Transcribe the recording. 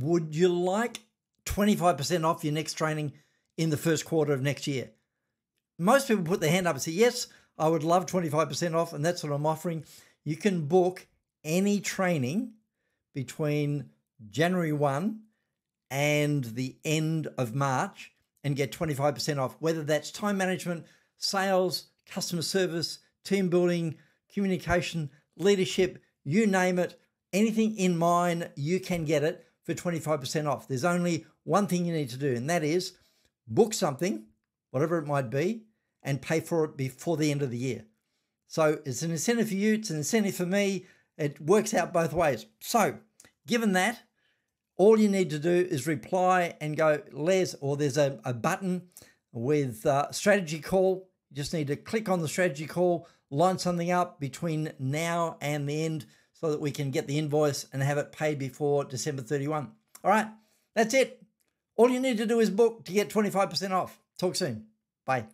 would you like 25% off your next training in the first quarter of next year? Most people put their hand up and say, Yes, I would love 25% off, and that's what I'm offering. You can book any training between January 1 and the end of March and get 25% off, whether that's time management, sales, customer service, team building, communication, leadership, you name it, anything in mind, you can get it for 25% off. There's only one thing you need to do, and that is book something, whatever it might be, and pay for it before the end of the year. So it's an incentive for you, it's an incentive for me. It works out both ways. So, given that, all you need to do is reply and go, Les, or there's a, a button with uh, strategy call. You just need to click on the strategy call, line something up between now and the end so that we can get the invoice and have it paid before December 31. All right, that's it. All you need to do is book to get 25% off. Talk soon. Bye.